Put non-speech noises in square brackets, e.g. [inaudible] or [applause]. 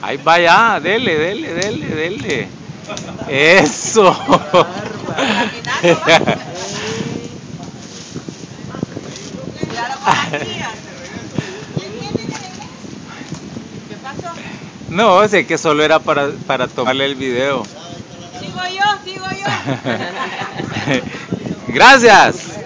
Ahí vaya, dele, dele, dele, dele. Eso. No, sé que solo era para, para tomarle el video. Sigo yo, sigo yo. [laughs] Gracias.